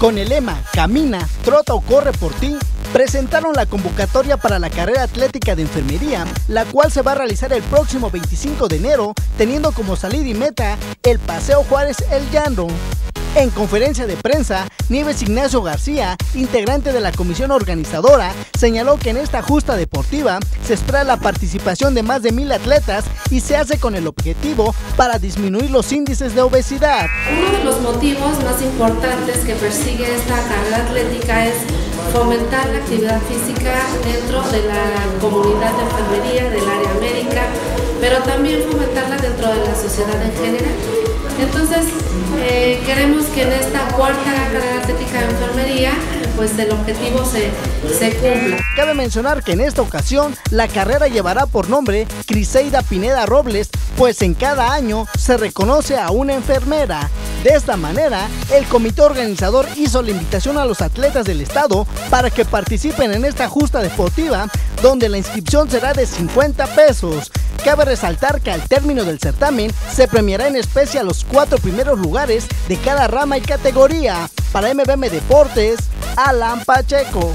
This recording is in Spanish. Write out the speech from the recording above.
Con el lema Camina, trota o corre por ti, presentaron la convocatoria para la carrera atlética de enfermería, la cual se va a realizar el próximo 25 de enero, teniendo como salida y meta el Paseo Juárez El Llano. En conferencia de prensa, Nieves Ignacio García, integrante de la comisión organizadora, señaló que en esta justa deportiva se espera la participación de más de mil atletas y se hace con el objetivo para disminuir los índices de obesidad. Uno de los motivos más importantes que persigue esta carrera atlética es fomentar la actividad física dentro de la comunidad de enfermería, del área médica, pero también fomentarla dentro de la sociedad en general. Entonces, eh, queremos que en esta cuarta carrera atlética de enfermería, pues el objetivo se, se cumpla. Cabe mencionar que en esta ocasión la carrera llevará por nombre Criseida Pineda Robles, pues en cada año se reconoce a una enfermera. De esta manera, el comité organizador hizo la invitación a los atletas del estado para que participen en esta justa deportiva, donde la inscripción será de 50 pesos. Cabe resaltar que al término del certamen se premiará en especie a los cuatro primeros lugares de cada rama y categoría. Para MBM Deportes, Alan Pacheco.